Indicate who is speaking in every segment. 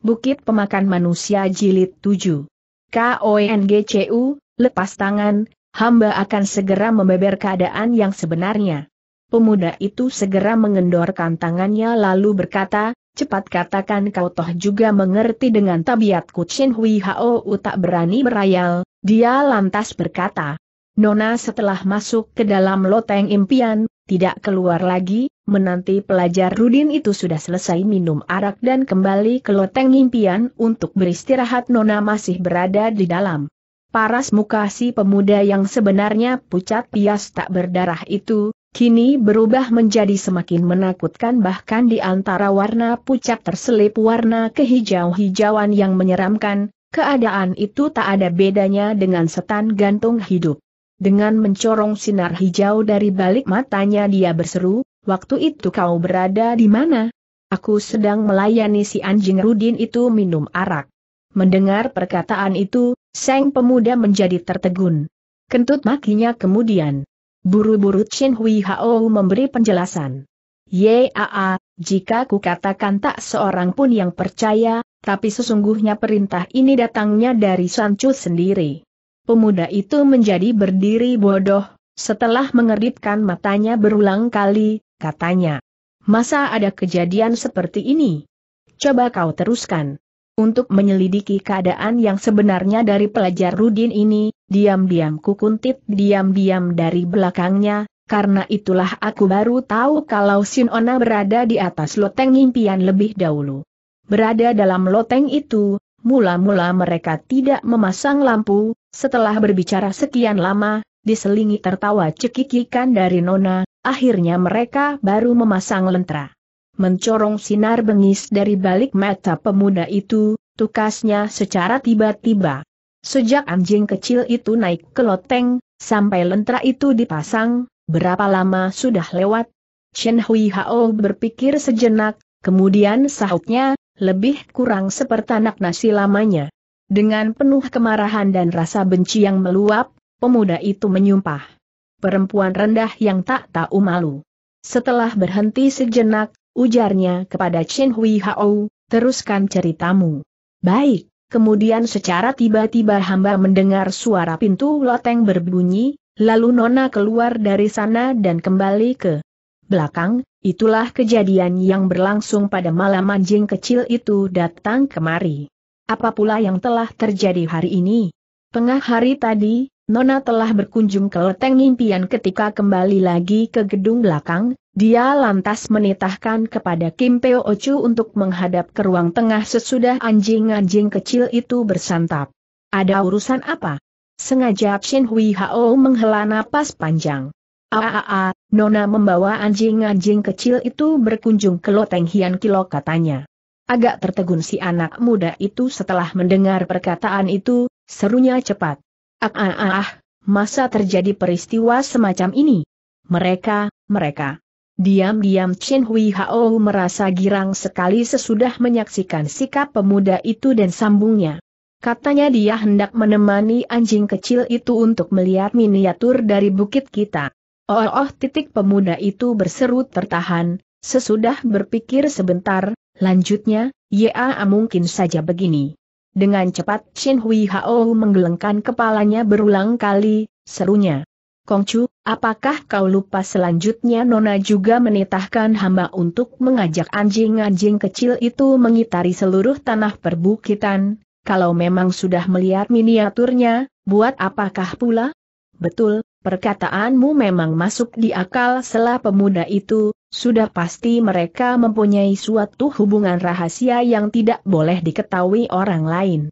Speaker 1: Bukit Pemakan Manusia Jilid 7. KONGCU, lepas tangan, hamba akan segera membeber keadaan yang sebenarnya. Pemuda itu segera mengendorkan tangannya lalu berkata, cepat katakan kau toh juga mengerti dengan tabiat Kuchin Hui Hao tak berani berayal, dia lantas berkata. Nona setelah masuk ke dalam loteng impian, tidak keluar lagi, menanti pelajar Rudin itu sudah selesai minum arak dan kembali ke loteng impian untuk beristirahat Nona masih berada di dalam. Paras muka si pemuda yang sebenarnya pucat pias tak berdarah itu, kini berubah menjadi semakin menakutkan bahkan di antara warna pucat terselip warna kehijau-hijauan yang menyeramkan, keadaan itu tak ada bedanya dengan setan gantung hidup. Dengan mencorong sinar hijau dari balik matanya dia berseru, waktu itu kau berada di mana? Aku sedang melayani si anjing Rudin itu minum arak. Mendengar perkataan itu, sang pemuda menjadi tertegun. Kentut makinya kemudian. Buru-buru Chin Hui Hao memberi penjelasan. Yaa, jika ku katakan tak seorang pun yang percaya, tapi sesungguhnya perintah ini datangnya dari Sancu sendiri. Pemuda itu menjadi berdiri bodoh, setelah mengedipkan matanya berulang kali, katanya. Masa ada kejadian seperti ini? Coba kau teruskan. Untuk menyelidiki keadaan yang sebenarnya dari pelajar Rudin ini, diam-diam kukuntip diam-diam dari belakangnya, karena itulah aku baru tahu kalau Sinona berada di atas loteng impian lebih dahulu. Berada dalam loteng itu, mula-mula mereka tidak memasang lampu, setelah berbicara sekian lama, diselingi tertawa cekikikan dari Nona, akhirnya mereka baru memasang lentera mencorong sinar bengis dari balik mata pemuda itu, tukasnya secara tiba-tiba. Sejak anjing kecil itu naik ke loteng, sampai lentera itu dipasang, berapa lama sudah lewat? Chen Hui Hao berpikir sejenak, kemudian sahutnya, lebih kurang sepertanak nasi lamanya. Dengan penuh kemarahan dan rasa benci yang meluap, pemuda itu menyumpah. Perempuan rendah yang tak tahu malu. Setelah berhenti sejenak, ujarnya kepada Chen Hui Hao, teruskan ceritamu. Baik, kemudian secara tiba-tiba hamba mendengar suara pintu loteng berbunyi, lalu Nona keluar dari sana dan kembali ke belakang, itulah kejadian yang berlangsung pada malam anjing kecil itu datang kemari. Apa pula yang telah terjadi hari ini? Tengah hari tadi, Nona telah berkunjung ke loteng impian ketika kembali lagi ke gedung belakang, dia lantas menitahkan kepada Kim Peo Ochu untuk menghadap ke ruang tengah sesudah anjing-anjing kecil itu bersantap. Ada urusan apa? Sengaja Shin Hui Hao menghela napas panjang. Aa, Nona membawa anjing-anjing kecil itu berkunjung ke loteng Hian Kilo katanya. Agak tertegun si anak muda itu setelah mendengar perkataan itu, serunya cepat. Ah, ah, ah, masa terjadi peristiwa semacam ini? Mereka, mereka. Diam-diam Chen Hui Hao merasa girang sekali sesudah menyaksikan sikap pemuda itu dan sambungnya. Katanya dia hendak menemani anjing kecil itu untuk melihat miniatur dari bukit kita. Oh, oh, titik pemuda itu berseru tertahan, sesudah berpikir sebentar, lanjutnya, ya mungkin saja begini. Dengan cepat Chen Hui Hao menggelengkan kepalanya berulang kali, serunya. Kongcu, apakah kau lupa selanjutnya Nona juga menitahkan hamba untuk mengajak anjing-anjing kecil itu mengitari seluruh tanah perbukitan, kalau memang sudah melihat miniaturnya, buat apakah pula? Betul, perkataanmu memang masuk di akal setelah pemuda itu, sudah pasti mereka mempunyai suatu hubungan rahasia yang tidak boleh diketahui orang lain.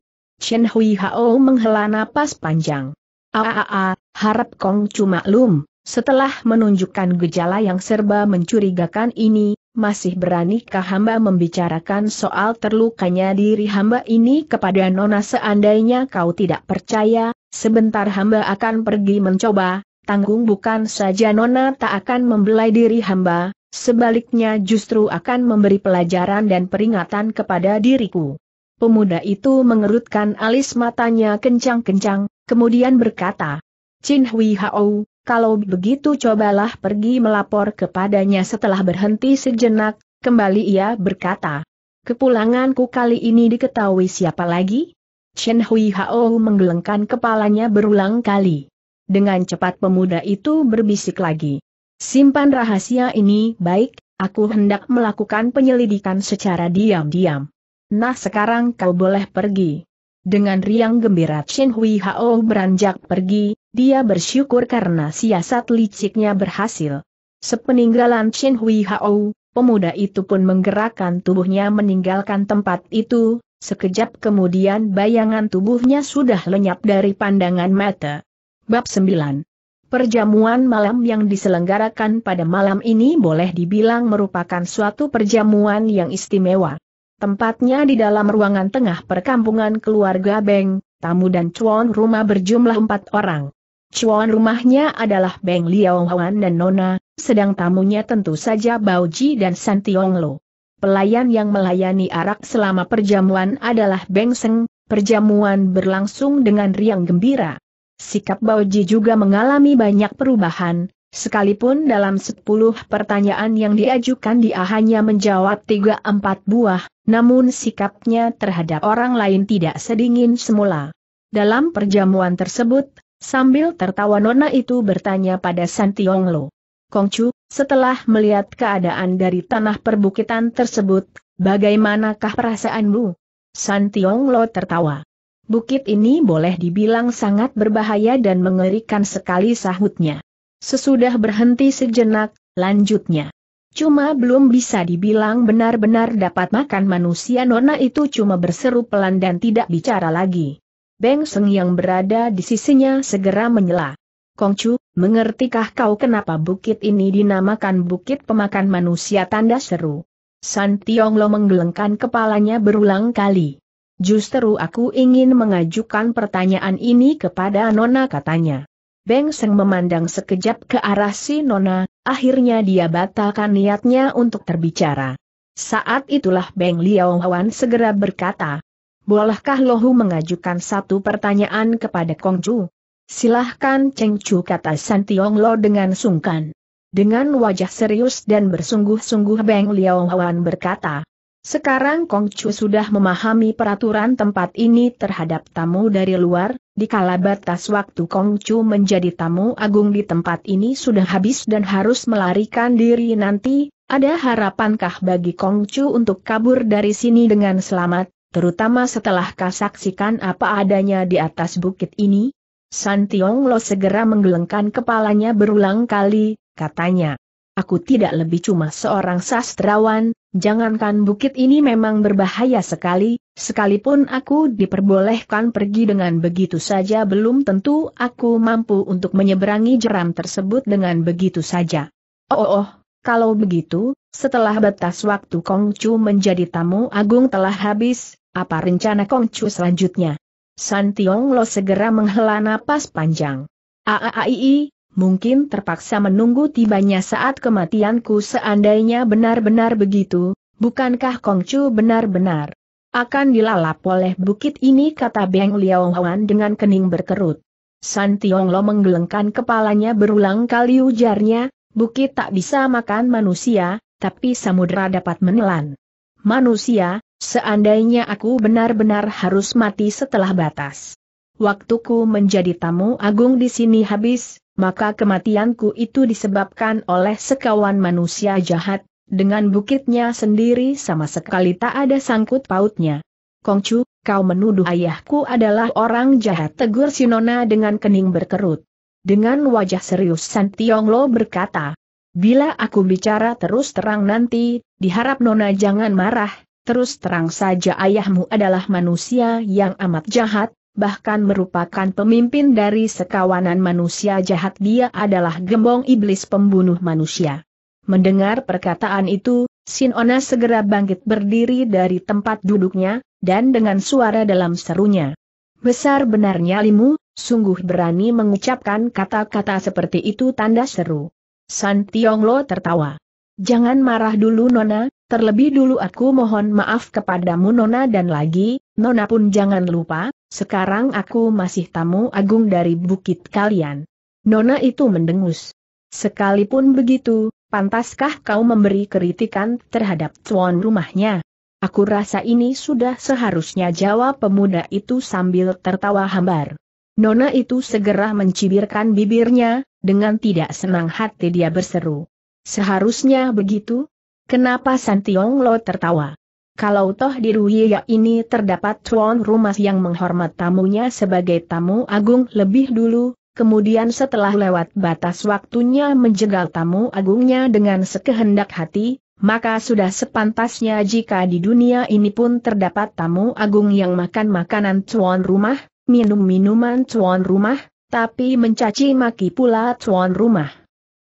Speaker 1: Chen Hui Hao menghela napas panjang. Aa, harap Kong cuma lum, setelah menunjukkan gejala yang serba mencurigakan ini, masih beranikah hamba membicarakan soal terlukanya diri hamba ini kepada Nona seandainya kau tidak percaya, sebentar hamba akan pergi mencoba, tanggung bukan saja Nona tak akan membelai diri hamba, sebaliknya justru akan memberi pelajaran dan peringatan kepada diriku. Pemuda itu mengerutkan alis matanya kencang-kencang, kemudian berkata, Chin Hui Hao, kalau begitu cobalah pergi melapor kepadanya setelah berhenti sejenak, kembali ia berkata, Kepulanganku kali ini diketahui siapa lagi? Chen Hui Hao menggelengkan kepalanya berulang kali. Dengan cepat pemuda itu berbisik lagi. Simpan rahasia ini baik, aku hendak melakukan penyelidikan secara diam-diam. Nah sekarang kau boleh pergi. Dengan riang gembira Chen Hui Hao beranjak pergi, dia bersyukur karena siasat liciknya berhasil. Sepeninggalan Chen Hui Hao, pemuda itu pun menggerakkan tubuhnya meninggalkan tempat itu, sekejap kemudian bayangan tubuhnya sudah lenyap dari pandangan mata. Bab 9 Perjamuan malam yang diselenggarakan pada malam ini boleh dibilang merupakan suatu perjamuan yang istimewa. Tempatnya di dalam ruangan tengah perkampungan keluarga Beng, tamu dan cuan rumah berjumlah empat orang. Cuan rumahnya adalah Beng Liao Huan dan Nona, sedang tamunya tentu saja Bauji dan Santiong Lo. Pelayan yang melayani arak selama perjamuan adalah Beng Seng, perjamuan berlangsung dengan riang gembira. Sikap Bauji juga mengalami banyak perubahan, sekalipun dalam sepuluh pertanyaan yang diajukan dia hanya menjawab tiga empat buah, namun sikapnya terhadap orang lain tidak sedingin semula. Dalam perjamuan tersebut, sambil tertawa nona itu bertanya pada Santiong Lo. Kongcu, setelah melihat keadaan dari tanah perbukitan tersebut, bagaimanakah perasaanmu? Santiong Lo tertawa. Bukit ini boleh dibilang sangat berbahaya dan mengerikan sekali sahutnya. Sesudah berhenti sejenak, lanjutnya. Cuma belum bisa dibilang benar-benar dapat makan manusia nona itu cuma berseru pelan dan tidak bicara lagi. Beng Seng yang berada di sisinya segera menyela. Kongcu, mengertikah kau kenapa bukit ini dinamakan bukit pemakan manusia tanda seru? San Tiong Lo menggelengkan kepalanya berulang kali. Justru aku ingin mengajukan pertanyaan ini kepada Nona katanya. Beng Seng memandang sekejap ke arah si Nona, akhirnya dia batalkan niatnya untuk terbicara. Saat itulah Beng Liao Wan segera berkata, Bolehkah Lohu mengajukan satu pertanyaan kepada Kongcu? Silahkan Cheng Chu kata Santiong Lo dengan sungkan. Dengan wajah serius dan bersungguh-sungguh Beng Liao Wan berkata, sekarang Kong Chu sudah memahami peraturan tempat ini terhadap tamu dari luar, dikala batas waktu Kong Chu menjadi tamu agung di tempat ini sudah habis dan harus melarikan diri nanti, ada harapankah bagi Kong Chu untuk kabur dari sini dengan selamat, terutama setelah kasaksikan apa adanya di atas bukit ini? Santiong Lo segera menggelengkan kepalanya berulang kali, katanya. Aku tidak lebih cuma seorang sastrawan, jangankan bukit ini memang berbahaya sekali, sekalipun aku diperbolehkan pergi dengan begitu saja belum tentu aku mampu untuk menyeberangi jeram tersebut dengan begitu saja. Oh, oh, oh kalau begitu, setelah batas waktu Kongcu menjadi tamu agung telah habis, apa rencana Kongcu selanjutnya? Santiong Lo segera menghela napas panjang. Aaii, mungkin terpaksa menunggu tibanya saat kematianku seandainya benar-benar begitu, bukankah Kongcu benar-benar akan dilalap oleh bukit ini kata Beng Liao Huan dengan kening berkerut. Santiong Lo menggelengkan kepalanya berulang kali ujarnya, bukit tak bisa makan manusia, tapi samudera dapat menelan. Manusia, Seandainya aku benar-benar harus mati setelah batas. Waktuku menjadi tamu agung di sini habis, maka kematianku itu disebabkan oleh sekawan manusia jahat, dengan bukitnya sendiri sama sekali tak ada sangkut pautnya. Kongcu, kau menuduh ayahku adalah orang jahat tegur Sinona dengan kening berkerut. Dengan wajah serius Santiong Lo berkata, Bila aku bicara terus terang nanti, diharap Nona jangan marah, Terus terang saja ayahmu adalah manusia yang amat jahat, bahkan merupakan pemimpin dari sekawanan manusia jahat dia adalah gembong iblis pembunuh manusia. Mendengar perkataan itu, Sin Ona segera bangkit berdiri dari tempat duduknya, dan dengan suara dalam serunya. Besar benarnya limu, sungguh berani mengucapkan kata-kata seperti itu tanda seru. San Tiong Lo tertawa. Jangan marah dulu Nona, terlebih dulu aku mohon maaf kepadamu Nona dan lagi, Nona pun jangan lupa, sekarang aku masih tamu agung dari bukit kalian. Nona itu mendengus. Sekalipun begitu, pantaskah kau memberi kritikan terhadap tuan rumahnya? Aku rasa ini sudah seharusnya jawab pemuda itu sambil tertawa hambar. Nona itu segera mencibirkan bibirnya, dengan tidak senang hati dia berseru. Seharusnya begitu? Kenapa Santiong Lo tertawa? Kalau toh di Ruya ini terdapat tuan rumah yang menghormat tamunya sebagai tamu agung lebih dulu, kemudian setelah lewat batas waktunya menjegal tamu agungnya dengan sekehendak hati, maka sudah sepantasnya jika di dunia ini pun terdapat tamu agung yang makan makanan tuan rumah, minum minuman tuan rumah, tapi mencaci maki pula tuan rumah.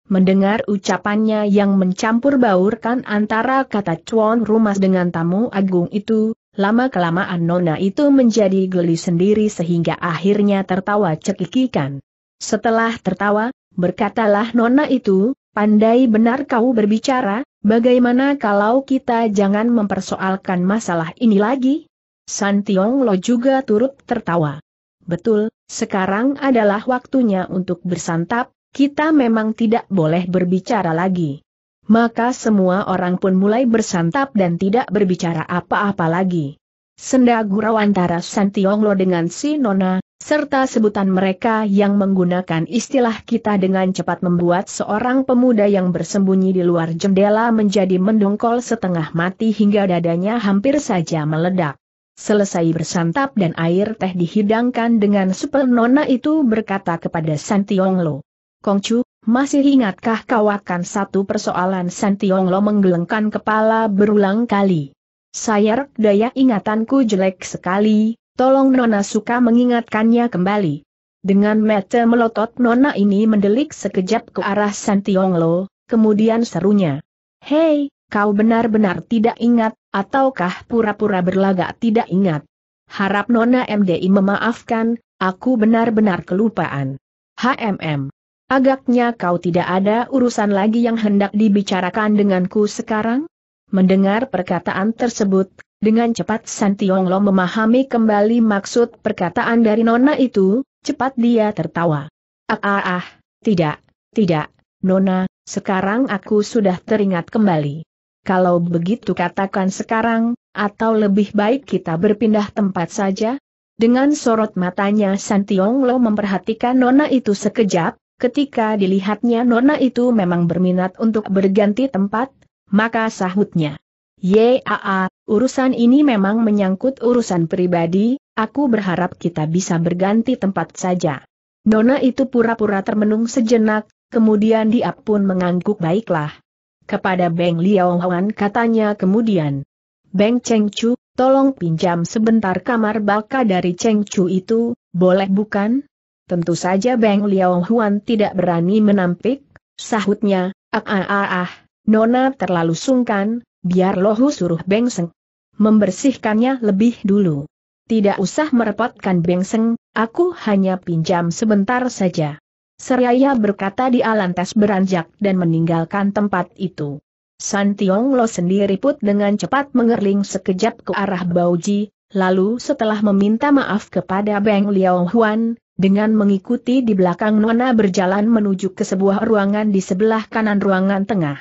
Speaker 1: Mendengar ucapannya yang mencampur baurkan antara kata tuan rumah dengan tamu agung itu, lama-kelamaan nona itu menjadi geli sendiri sehingga akhirnya tertawa cekikikan. Setelah tertawa, berkatalah nona itu, pandai benar kau berbicara, bagaimana kalau kita jangan mempersoalkan masalah ini lagi? Santiong Lo juga turut tertawa. Betul, sekarang adalah waktunya untuk bersantap, kita memang tidak boleh berbicara lagi. Maka semua orang pun mulai bersantap dan tidak berbicara apa-apa lagi. Senda gurau antara Santionglo dengan si Nona, serta sebutan mereka yang menggunakan istilah kita dengan cepat membuat seorang pemuda yang bersembunyi di luar jendela menjadi mendongkol setengah mati hingga dadanya hampir saja meledak. Selesai bersantap dan air teh dihidangkan dengan supel nona itu berkata kepada Santionglo. Kongcu, masih ingatkah kau akan satu persoalan Santionglo menggelengkan kepala berulang kali? Sayar, daya ingatanku jelek sekali, tolong nona suka mengingatkannya kembali. Dengan mata melotot nona ini mendelik sekejap ke arah Santionglo, kemudian serunya. Hei, kau benar-benar tidak ingat, ataukah pura-pura berlagak tidak ingat? Harap Nona MDI memaafkan, aku benar-benar kelupaan. HMM. Agaknya kau tidak ada urusan lagi yang hendak dibicarakan denganku sekarang? Mendengar perkataan tersebut, dengan cepat Santionglo memahami kembali maksud perkataan dari Nona itu, cepat dia tertawa. Ah ah ah, tidak, tidak, Nona, sekarang aku sudah teringat kembali. Kalau begitu katakan sekarang, atau lebih baik kita berpindah tempat saja? Dengan sorot matanya Santiong Lo memperhatikan nona itu sekejap, ketika dilihatnya nona itu memang berminat untuk berganti tempat, maka sahutnya. Yaa, urusan ini memang menyangkut urusan pribadi, aku berharap kita bisa berganti tempat saja. Nona itu pura-pura termenung sejenak, kemudian dia pun mengangguk baiklah. Kepada Beng Liao Huan katanya kemudian. Beng Cheng Chu, tolong pinjam sebentar kamar baka dari Cheng Chu itu, boleh bukan? Tentu saja Beng Liao Huan tidak berani menampik, sahutnya, ah ah ah ah, Nona terlalu sungkan, biar lohu suruh Beng Seng membersihkannya lebih dulu. Tidak usah merepotkan Beng Seng, aku hanya pinjam sebentar saja. Seraya berkata di alantas beranjak dan meninggalkan tempat itu. Santiong Lo sendiri put dengan cepat mengerling sekejap ke arah Bauji, lalu setelah meminta maaf kepada Beng Liao Huan, dengan mengikuti di belakang Nona berjalan menuju ke sebuah ruangan di sebelah kanan ruangan tengah.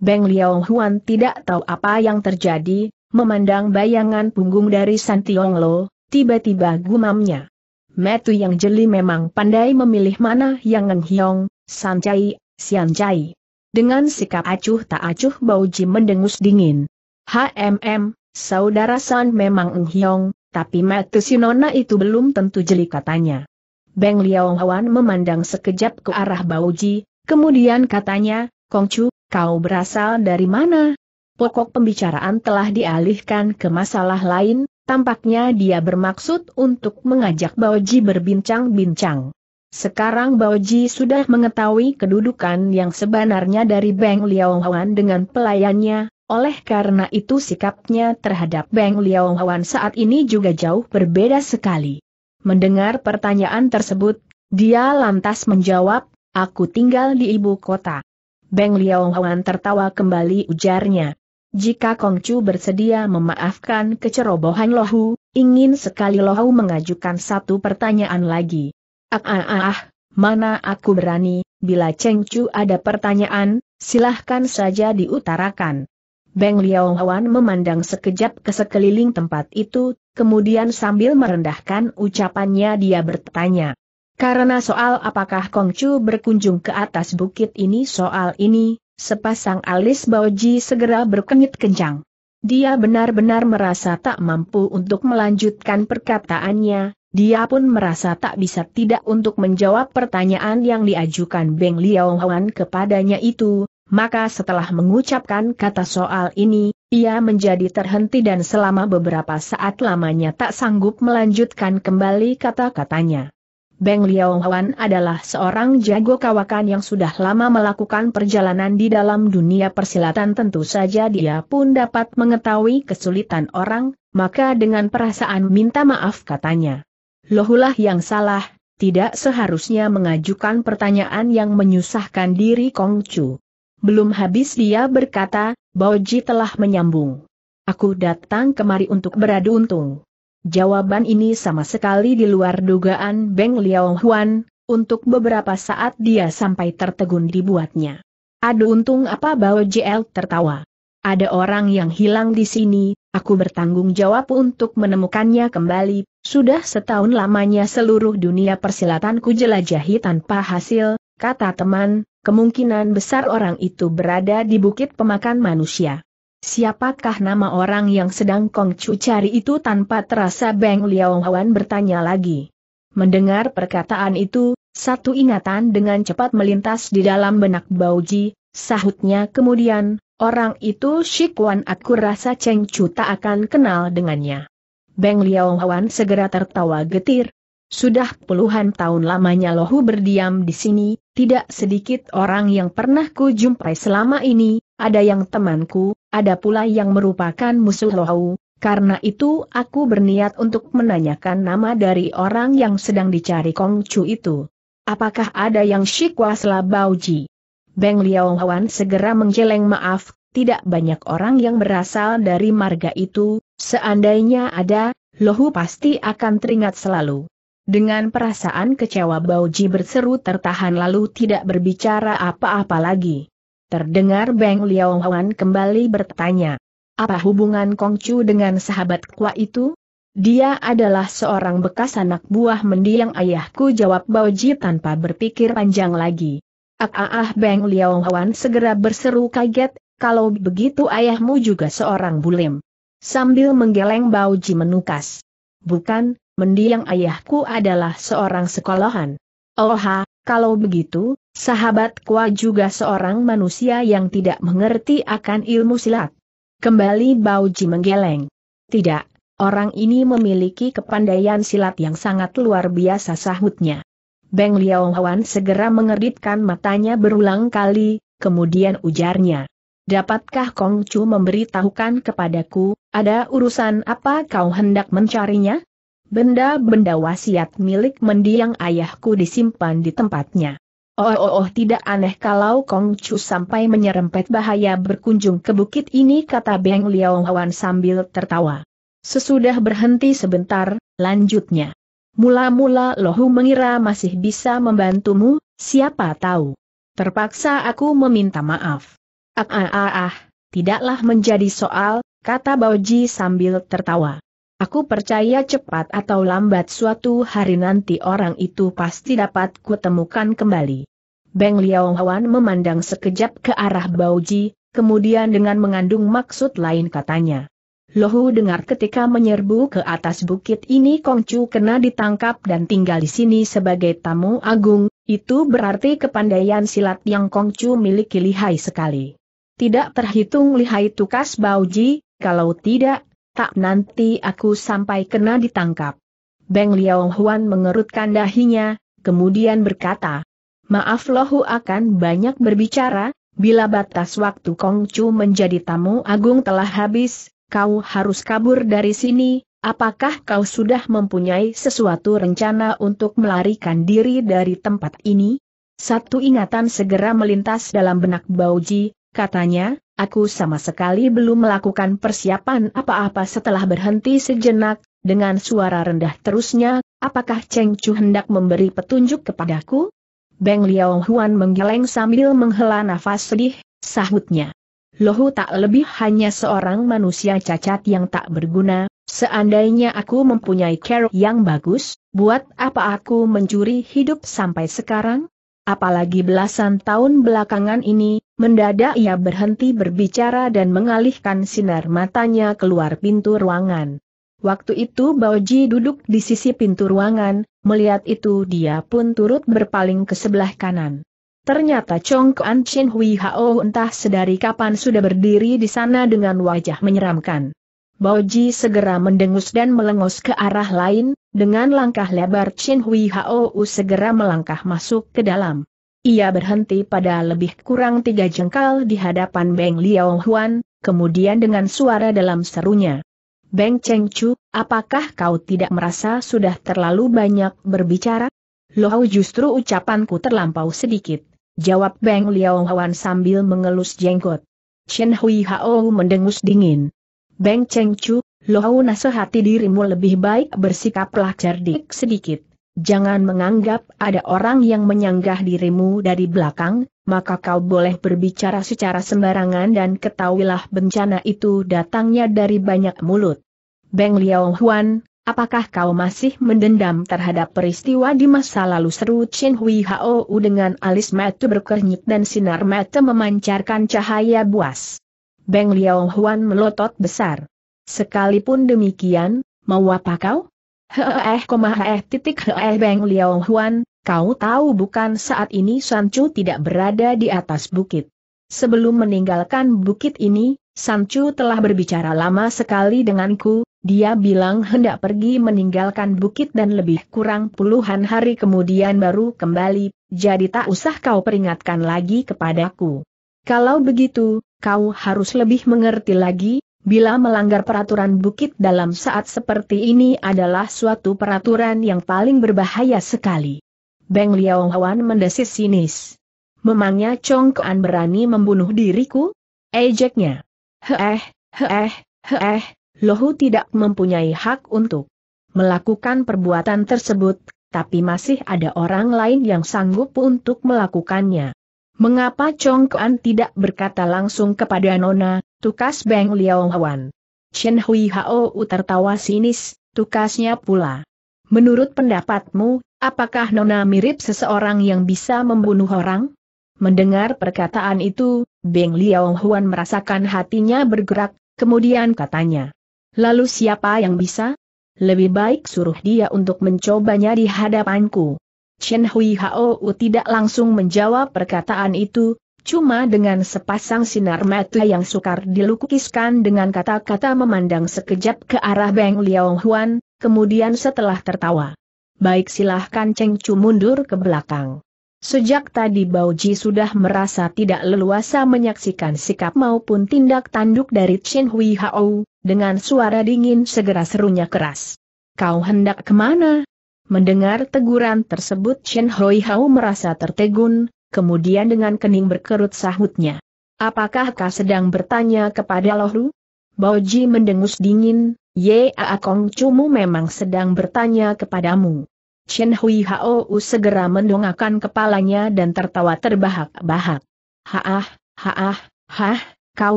Speaker 1: Beng Liao Huan tidak tahu apa yang terjadi, memandang bayangan punggung dari Santiong Lo, tiba-tiba gumamnya. Metu yang jeli memang pandai memilih mana yang ngenhiong, sancai, siancai. Dengan sikap acuh tak acuh Bauji mendengus dingin. HMM, saudara San memang enghiong, tapi Metu Sinona itu belum tentu jeli katanya. Beng Liao Hawan memandang sekejap ke arah Bauji, kemudian katanya, Kongcu, kau berasal dari mana? Pokok pembicaraan telah dialihkan ke masalah lain, Tampaknya dia bermaksud untuk mengajak Baoji berbincang-bincang. Sekarang Baoji sudah mengetahui kedudukan yang sebenarnya dari Beng Liao Huan dengan pelayannya, oleh karena itu sikapnya terhadap Beng Liao Huan saat ini juga jauh berbeda sekali. Mendengar pertanyaan tersebut, dia lantas menjawab, aku tinggal di ibu kota. Beng Liao Huan tertawa kembali ujarnya. Jika Kongcu bersedia memaafkan kecerobohan Lohu, ingin sekali Lohu mengajukan satu pertanyaan lagi. Ah ah ah, ah mana aku berani, bila Cheng Chu ada pertanyaan, silahkan saja diutarakan. Beng Liao Hwan memandang sekejap ke sekeliling tempat itu, kemudian sambil merendahkan ucapannya dia bertanya. Karena soal apakah Kongcu berkunjung ke atas bukit ini soal ini, sepasang alis Baoji segera berkenyit kencang. Dia benar-benar merasa tak mampu untuk melanjutkan perkataannya, dia pun merasa tak bisa tidak untuk menjawab pertanyaan yang diajukan Beng Liao Huan kepadanya itu, maka setelah mengucapkan kata soal ini, ia menjadi terhenti dan selama beberapa saat lamanya tak sanggup melanjutkan kembali kata-katanya. Beng Liao Huan adalah seorang jago kawakan yang sudah lama melakukan perjalanan di dalam dunia persilatan tentu saja dia pun dapat mengetahui kesulitan orang, maka dengan perasaan minta maaf katanya. Lohulah yang salah, tidak seharusnya mengajukan pertanyaan yang menyusahkan diri Kong Chu. Belum habis dia berkata, Baoji telah menyambung. Aku datang kemari untuk beradu untung. Jawaban ini sama sekali di luar dugaan Beng Liao Huan, untuk beberapa saat dia sampai tertegun dibuatnya. Ada untung apa Bao JL tertawa. Ada orang yang hilang di sini, aku bertanggung jawab untuk menemukannya kembali, sudah setahun lamanya seluruh dunia persilatanku jelajahi tanpa hasil, kata teman, kemungkinan besar orang itu berada di bukit pemakan manusia. Siapakah nama orang yang sedang Kong Chu cari itu tanpa terasa Beng Liao Hwan bertanya lagi. Mendengar perkataan itu, satu ingatan dengan cepat melintas di dalam benak Bauji, sahutnya kemudian, orang itu Shikwan aku rasa Cheng Chu tak akan kenal dengannya. Beng Liao Hwan segera tertawa getir. Sudah puluhan tahun lamanya Lohu berdiam di sini, tidak sedikit orang yang pernah ku jumpai selama ini, ada yang temanku, ada pula yang merupakan musuh Lohau, karena itu aku berniat untuk menanyakan nama dari orang yang sedang dicari Kong Chu itu. Apakah ada yang Shikwa Bauji? Beng Liao Hawan segera menjeleng maaf, tidak banyak orang yang berasal dari marga itu, seandainya ada, Lohu pasti akan teringat selalu. Dengan perasaan kecewa Bauji berseru tertahan lalu tidak berbicara apa-apa lagi. Terdengar Beng Liao Huan kembali bertanya. Apa hubungan Kong Chu dengan sahabat Kwa itu? Dia adalah seorang bekas anak buah mendiang ayahku jawab Bauji tanpa berpikir panjang lagi. Ah ah ah Beng Liao Huan segera berseru kaget, kalau begitu ayahmu juga seorang bulim. Sambil menggeleng Bauji menukas. Bukan, mendiang ayahku adalah seorang sekolahan. Oha, kalau begitu, sahabat Kwa juga seorang manusia yang tidak mengerti akan ilmu silat. Kembali Bauji menggeleng. Tidak, orang ini memiliki kepandaian silat yang sangat luar biasa sahutnya. Beng Liao segera mengeritkan matanya berulang kali, kemudian ujarnya. Dapatkah Kong Chu memberitahukan kepadaku, ada urusan apa kau hendak mencarinya? Benda-benda wasiat milik mendiang ayahku disimpan di tempatnya. Oh, oh, oh tidak aneh kalau Kong Chu sampai menyerempet bahaya berkunjung ke bukit ini kata Beng Liao Wan sambil tertawa. Sesudah berhenti sebentar, lanjutnya. Mula-mula Lohu mengira masih bisa membantumu, siapa tahu. Terpaksa aku meminta maaf. Ah ah ah ah, tidaklah menjadi soal, kata Baoji sambil tertawa. Aku percaya cepat atau lambat suatu hari nanti orang itu pasti dapat kutemukan kembali. Beng Liao Hwan memandang sekejap ke arah Bauji, kemudian dengan mengandung maksud lain katanya. Lohu dengar ketika menyerbu ke atas bukit ini Kongcu kena ditangkap dan tinggal di sini sebagai tamu agung, itu berarti kepandaian silat yang Kongcu miliki lihai sekali. Tidak terhitung lihai tukas Bauji, kalau tidak, tak nanti aku sampai kena ditangkap. Beng Liao Huan mengerutkan dahinya, kemudian berkata, Maaf Lohu akan banyak berbicara, bila batas waktu Kong Chu menjadi tamu agung telah habis, kau harus kabur dari sini, apakah kau sudah mempunyai sesuatu rencana untuk melarikan diri dari tempat ini? Satu ingatan segera melintas dalam benak Bauji, katanya, Aku sama sekali belum melakukan persiapan apa-apa setelah berhenti sejenak, dengan suara rendah terusnya, apakah Cheng Chu hendak memberi petunjuk kepadaku? Beng Liao Huan menggeleng sambil menghela nafas sedih, sahutnya. Lohu tak lebih hanya seorang manusia cacat yang tak berguna, seandainya aku mempunyai care yang bagus, buat apa aku mencuri hidup sampai sekarang? Apalagi belasan tahun belakangan ini, mendadak ia berhenti berbicara dan mengalihkan sinar matanya keluar pintu ruangan. Waktu itu Baoji duduk di sisi pintu ruangan, melihat itu dia pun turut berpaling ke sebelah kanan. Ternyata Chong Kuan Chin Hui Hao entah sedari kapan sudah berdiri di sana dengan wajah menyeramkan. Baoji segera mendengus dan melengos ke arah lain, dengan langkah lebar Chin Hui Hao segera melangkah masuk ke dalam. Ia berhenti pada lebih kurang tiga jengkal di hadapan Beng Liao Huan, kemudian dengan suara dalam serunya. Beng Cheng Chu, apakah kau tidak merasa sudah terlalu banyak berbicara? Loh justru ucapanku terlampau sedikit. Jawab Beng Liao Hawan sambil mengelus jenggot. Chen Hui Hao mendengus dingin. Beng Cheng Chu, Lohau nasihati dirimu lebih baik bersikaplah cerdik sedikit. Jangan menganggap ada orang yang menyanggah dirimu dari belakang, maka kau boleh berbicara secara sembarangan dan ketahuilah bencana itu datangnya dari banyak mulut. Beng Liao Huan, Apakah kau masih mendendam terhadap peristiwa di masa lalu seru Chen Hui Hao dengan alis mata berkernyit dan sinar mata memancarkan cahaya buas. Beng Liao Huan melotot besar. Sekalipun demikian, mau apa kau? Heeh, koma eh titik heeh Beng Liao Huan, kau tahu bukan saat ini Sancu tidak berada di atas bukit. Sebelum meninggalkan bukit ini, Sancu telah berbicara lama sekali denganku, dia bilang hendak pergi meninggalkan bukit dan lebih kurang puluhan hari kemudian baru kembali, jadi tak usah kau peringatkan lagi kepadaku. Kalau begitu, kau harus lebih mengerti lagi, bila melanggar peraturan bukit dalam saat seperti ini adalah suatu peraturan yang paling berbahaya sekali. Beng Liao Hawan mendesis sinis. Memangnya Chong Kuan berani membunuh diriku? Ejeknya. Heeh, heeh, heeh, Lohu tidak mempunyai hak untuk melakukan perbuatan tersebut, tapi masih ada orang lain yang sanggup untuk melakukannya. Mengapa Chong Kuan tidak berkata langsung kepada Nona, tukas Beng Liao Hawan? Chen Hui Hao tertawa sinis, tukasnya pula. Menurut pendapatmu, apakah Nona mirip seseorang yang bisa membunuh orang? Mendengar perkataan itu, Beng Liao Huan merasakan hatinya bergerak, kemudian katanya. Lalu siapa yang bisa? Lebih baik suruh dia untuk mencobanya di hadapanku. Chen Hui Hao tidak langsung menjawab perkataan itu, cuma dengan sepasang sinar mata yang sukar dilukiskan dengan kata-kata memandang sekejap ke arah Beng Liao Huan, kemudian setelah tertawa. Baik silahkan Cheng Chu mundur ke belakang. Sejak tadi Bauji sudah merasa tidak leluasa menyaksikan sikap maupun tindak tanduk dari Chen Hui Hao, dengan suara dingin segera serunya keras. Kau hendak ke mana? Mendengar teguran tersebut Chen Hui Hao merasa tertegun, kemudian dengan kening berkerut sahutnya. Apakah kau sedang bertanya kepada Lohru? Bauji mendengus dingin, Ye Kong Cumu memang sedang bertanya kepadamu. Chen Hui Hao segera mendongakkan kepalanya dan tertawa terbahak-bahak. Haah, haah, hah, kau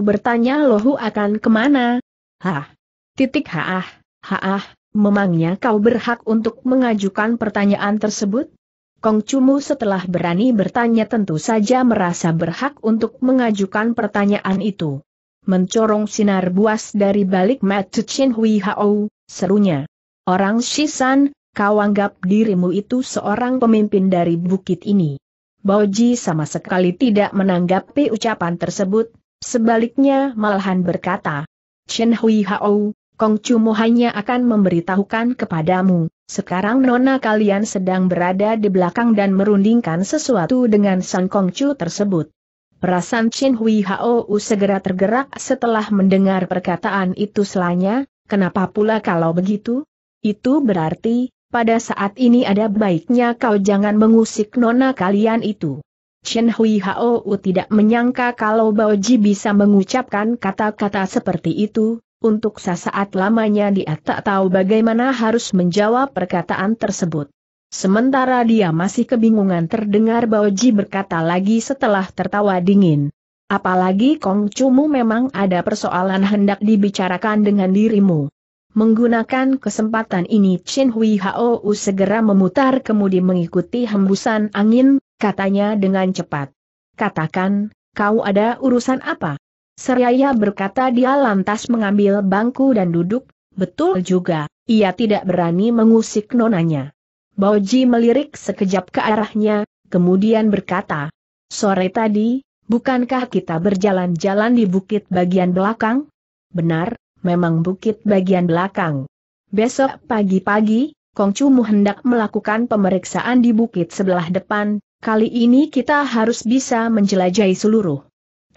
Speaker 1: bertanya lohu akan ke mana? Hah, titik haah, haah, memangnya kau berhak untuk mengajukan pertanyaan tersebut? Kong Cumu setelah berani bertanya tentu saja merasa berhak untuk mengajukan pertanyaan itu. Mencorong sinar buas dari balik mata Chen Hui Hao, serunya. Orang Shisan, kau anggap dirimu itu seorang pemimpin dari bukit ini. Baoji sama sekali tidak menanggapi ucapan tersebut, sebaliknya malahan berkata, Chen Hui Hao, Kong Cumu hanya akan memberitahukan kepadamu, sekarang nona kalian sedang berada di belakang dan merundingkan sesuatu dengan Sang Kong Chu tersebut. Perasaan Chen Hui Hao segera tergerak setelah mendengar perkataan itu selanya, kenapa pula kalau begitu? Itu berarti, pada saat ini ada baiknya kau jangan mengusik nona kalian itu. Chen Hui Hao tidak menyangka kalau Baoji bisa mengucapkan kata-kata seperti itu, untuk sesaat lamanya dia tak tahu bagaimana harus menjawab perkataan tersebut. Sementara dia masih kebingungan terdengar Baoji berkata lagi setelah tertawa dingin. Apalagi Kong Cumu memang ada persoalan hendak dibicarakan dengan dirimu. Menggunakan kesempatan ini Chin Hui Hao segera memutar kemudi mengikuti hembusan angin, katanya dengan cepat. Katakan, kau ada urusan apa? Seraya berkata dia lantas mengambil bangku dan duduk, betul juga, ia tidak berani mengusik nonanya. Baoji melirik sekejap ke arahnya, kemudian berkata, Sore tadi, bukankah kita berjalan-jalan di bukit bagian belakang? Benar, memang bukit bagian belakang. Besok pagi-pagi, Kong Cumu hendak melakukan pemeriksaan di bukit sebelah depan, kali ini kita harus bisa menjelajahi seluruh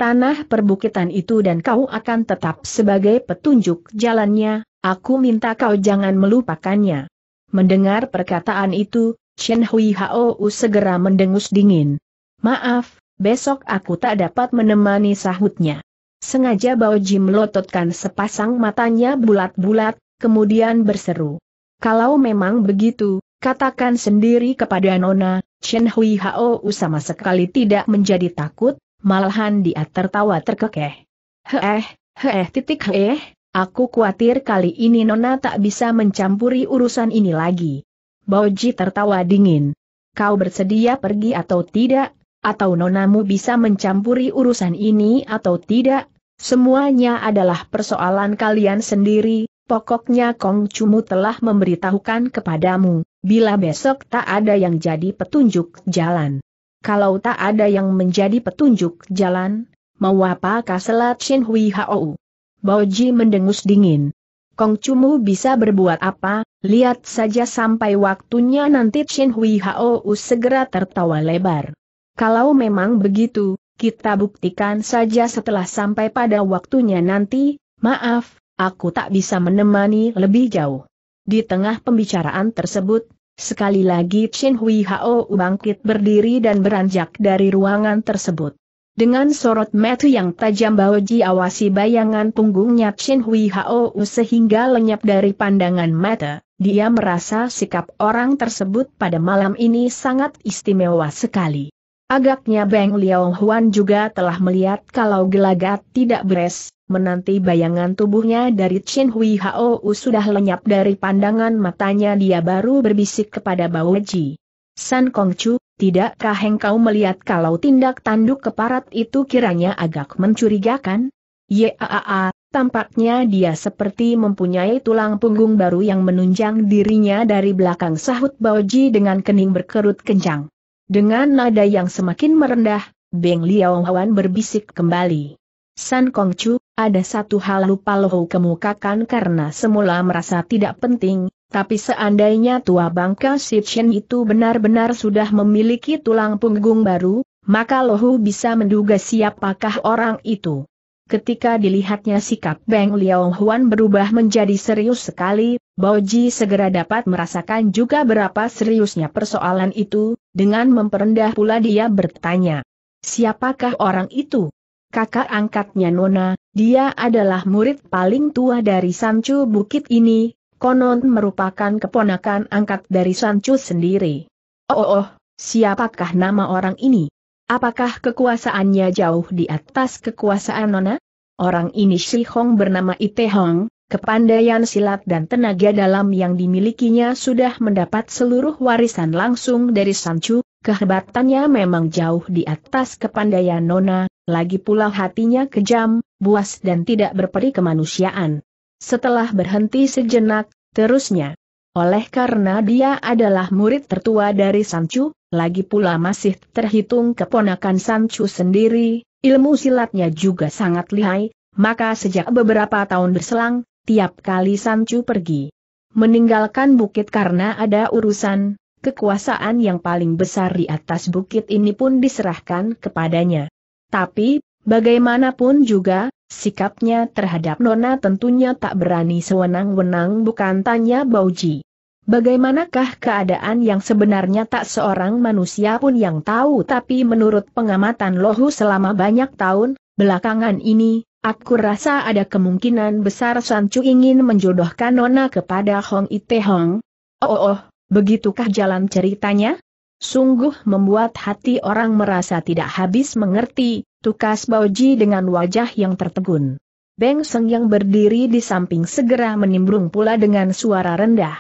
Speaker 1: tanah perbukitan itu dan kau akan tetap sebagai petunjuk jalannya, aku minta kau jangan melupakannya. Mendengar perkataan itu, Chen Hui Hao segera mendengus dingin. Maaf, besok aku tak dapat menemani sahutnya. Sengaja Bao Ji melototkan sepasang matanya bulat-bulat, kemudian berseru. Kalau memang begitu, katakan sendiri kepada Nona, Chen Hui Hao sama sekali tidak menjadi takut, malahan dia tertawa terkekeh. Heh, heh titik heh, aku khawatir kali ini Nona tak bisa mencampuri urusan ini lagi. Bao Ji tertawa dingin. Kau bersedia pergi atau tidak? atau nonamu bisa mencampuri urusan ini atau tidak, semuanya adalah persoalan kalian sendiri, pokoknya Kong Cumu telah memberitahukan kepadamu, bila besok tak ada yang jadi petunjuk jalan. Kalau tak ada yang menjadi petunjuk jalan, mau apa kaselat Shin Hui Hao? Baoji mendengus dingin. Kong Cumu bisa berbuat apa, lihat saja sampai waktunya nanti Shin Hui Hao segera tertawa lebar. Kalau memang begitu, kita buktikan saja setelah sampai pada waktunya nanti, maaf, aku tak bisa menemani lebih jauh. Di tengah pembicaraan tersebut, sekali lagi Chin Hui Hao bangkit berdiri dan beranjak dari ruangan tersebut. Dengan sorot mata yang tajam Baoji awasi bayangan punggungnya Chin Hui Hao sehingga lenyap dari pandangan mata, dia merasa sikap orang tersebut pada malam ini sangat istimewa sekali. Agaknya Beng Liao Huan juga telah melihat kalau gelagat tidak beres, menanti bayangan tubuhnya dari Chin Hui Hao sudah lenyap dari pandangan matanya dia baru berbisik kepada Bao Ji. San Kongcu, tidakkah engkau melihat kalau tindak tanduk keparat itu kiranya agak mencurigakan? Yaa, tampaknya dia seperti mempunyai tulang punggung baru yang menunjang dirinya dari belakang sahut Ji dengan kening berkerut kencang. Dengan nada yang semakin merendah, Beng Liao Hawan berbisik kembali. San Kongcu, ada satu hal lupa lohu kemukakan karena semula merasa tidak penting, tapi seandainya tua bangka si Chen itu benar-benar sudah memiliki tulang punggung baru, maka lohu bisa menduga siapakah orang itu. Ketika dilihatnya sikap Beng Liao Huan berubah menjadi serius sekali, Ji segera dapat merasakan juga berapa seriusnya persoalan itu, dengan memperendah pula dia bertanya. Siapakah orang itu? Kakak angkatnya Nona, dia adalah murid paling tua dari Sancu Bukit ini, konon merupakan keponakan angkat dari Sancu sendiri. Oh, oh, oh siapakah nama orang ini? Apakah kekuasaannya jauh di atas kekuasaan Nona? Orang ini Shi Hong bernama Ite Hong, kepandaian silat dan tenaga dalam yang dimilikinya sudah mendapat seluruh warisan langsung dari Sanchu, kehebatannya memang jauh di atas kepandaian Nona, lagi pula hatinya kejam, buas dan tidak berperi kemanusiaan. Setelah berhenti sejenak, terusnya, oleh karena dia adalah murid tertua dari Sanchu, lagi pula masih terhitung keponakan Sanchu sendiri, ilmu silatnya juga sangat lihai, maka sejak beberapa tahun berselang, tiap kali Sancu pergi meninggalkan bukit karena ada urusan, kekuasaan yang paling besar di atas bukit ini pun diserahkan kepadanya. Tapi, bagaimanapun juga, sikapnya terhadap Nona tentunya tak berani sewenang-wenang bukan tanya Bauji. Bagaimanakah keadaan yang sebenarnya tak seorang manusia pun yang tahu tapi menurut pengamatan Lohu selama banyak tahun, belakangan ini, aku rasa ada kemungkinan besar Sancu ingin menjodohkan Nona kepada Hong Ite Hong. Oh, oh, oh, begitukah jalan ceritanya? Sungguh membuat hati orang merasa tidak habis mengerti, Tukas Bauji dengan wajah yang tertegun. Beng Seng yang berdiri di samping segera menimbrung pula dengan suara rendah.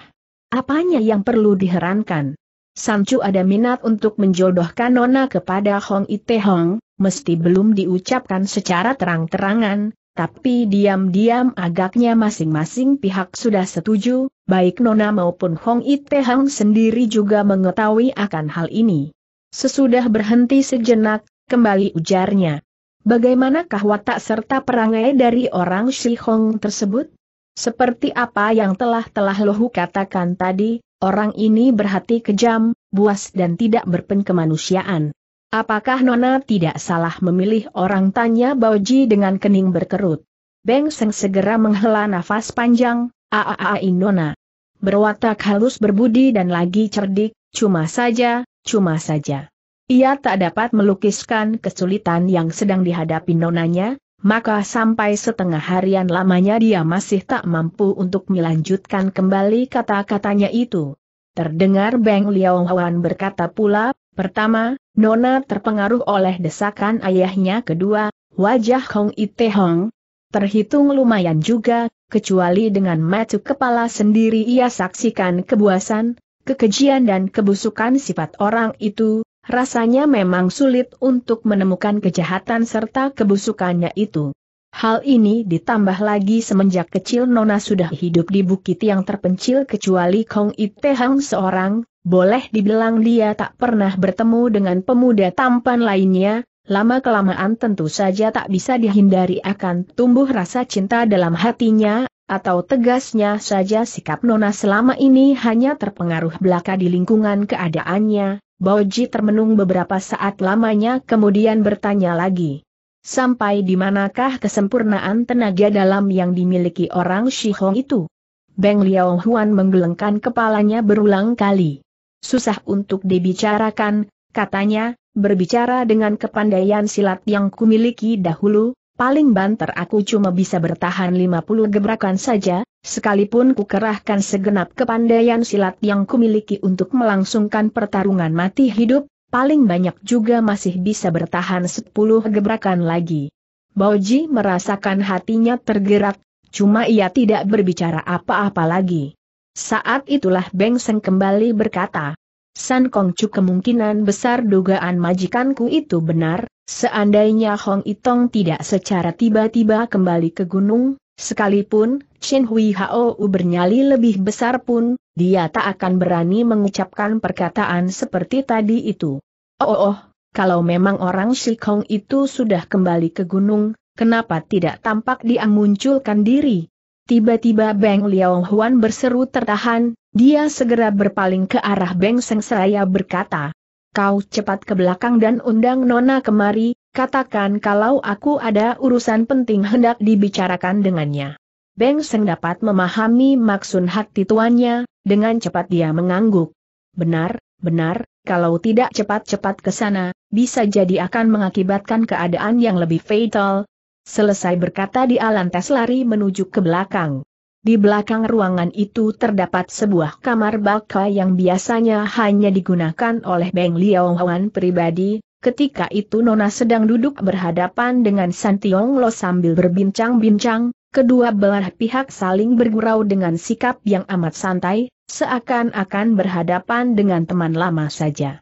Speaker 1: Apanya yang perlu diherankan? Sancu ada minat untuk menjodohkan Nona kepada Hong Ite Hong, mesti belum diucapkan secara terang-terangan, tapi diam-diam agaknya masing-masing pihak sudah setuju, baik Nona maupun Hong Ite Hong sendiri juga mengetahui akan hal ini. Sesudah berhenti sejenak, kembali ujarnya. Bagaimanakah watak serta perangai dari orang Shi Hong tersebut? Seperti apa yang telah-telah Lohu katakan tadi, orang ini berhati kejam, buas dan tidak berpenkemanusiaan. Apakah Nona tidak salah memilih orang tanya Bauji dengan kening berkerut? Beng Seng segera menghela nafas panjang, aaai Nona. Berwatak halus berbudi dan lagi cerdik, cuma saja, cuma saja. Ia tak dapat melukiskan kesulitan yang sedang dihadapi nonanya, maka sampai setengah harian lamanya dia masih tak mampu untuk melanjutkan kembali kata-katanya itu. Terdengar Beng Liao Wan berkata pula, pertama, Nona terpengaruh oleh desakan ayahnya. Kedua, wajah Hong Ite Hong, terhitung lumayan juga, kecuali dengan mata kepala sendiri. Ia saksikan kebuasan, kekejian dan kebusukan sifat orang itu, rasanya memang sulit untuk menemukan kejahatan serta kebusukannya itu. Hal ini ditambah lagi semenjak kecil Nona sudah hidup di bukit yang terpencil kecuali Kong Ite Hang seorang, boleh dibilang dia tak pernah bertemu dengan pemuda tampan lainnya, lama-kelamaan tentu saja tak bisa dihindari akan tumbuh rasa cinta dalam hatinya, atau tegasnya saja sikap Nona selama ini hanya terpengaruh belaka di lingkungan keadaannya, Boji termenung beberapa saat lamanya kemudian bertanya lagi. Sampai di manakah kesempurnaan tenaga dalam yang dimiliki orang Shihong itu? Beng Liao Huan menggelengkan kepalanya berulang kali. Susah untuk dibicarakan, katanya, berbicara dengan kepandaian silat yang kumiliki dahulu, paling banter aku cuma bisa bertahan 50 gebrakan saja, sekalipun kukerahkan segenap kepandaian silat yang kumiliki untuk melangsungkan pertarungan mati hidup, paling banyak juga masih bisa bertahan 10 gebrakan lagi. Bauji merasakan hatinya tergerak, cuma ia tidak berbicara apa-apa lagi. Saat itulah Beng Seng kembali berkata, San Kongcu kemungkinan besar dugaan majikanku itu benar, Seandainya Hong Itong tidak secara tiba-tiba kembali ke gunung, sekalipun Chen Hui Hao bernyali lebih besar pun, dia tak akan berani mengucapkan perkataan seperti tadi itu. Oh oh, kalau memang orang Shi Kong itu sudah kembali ke gunung, kenapa tidak tampak dia munculkan diri? Tiba-tiba Beng Liao Huan berseru tertahan, dia segera berpaling ke arah Beng Seng Seraya berkata, kau cepat ke belakang dan undang Nona kemari, katakan kalau aku ada urusan penting hendak dibicarakan dengannya. Beng Seng dapat memahami maksud hati tuannya, dengan cepat dia mengangguk. Benar, benar, kalau tidak cepat-cepat ke sana, bisa jadi akan mengakibatkan keadaan yang lebih fatal. Selesai berkata dia lantas lari menuju ke belakang. Di belakang ruangan itu terdapat sebuah kamar baka yang biasanya hanya digunakan oleh Beng Liao Huan pribadi, ketika itu Nona sedang duduk berhadapan dengan Santiong Lo sambil berbincang-bincang, kedua belah pihak saling bergurau dengan sikap yang amat santai, seakan-akan berhadapan dengan teman lama saja.